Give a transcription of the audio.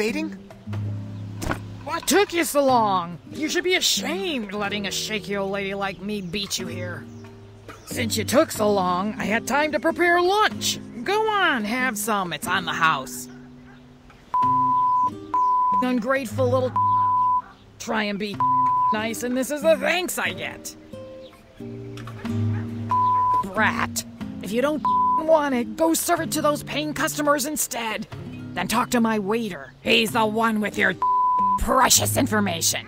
baiting? What took you so long? You should be ashamed letting a shaky old lady like me beat you here. Since you took so long, I had time to prepare lunch. Go on, have some. It's on the house. Ungrateful little. Try and be nice, and this is the thanks I get. Brat. If you don't want it, go serve it to those paying customers instead. Then talk to my waiter. He's the one with your precious information.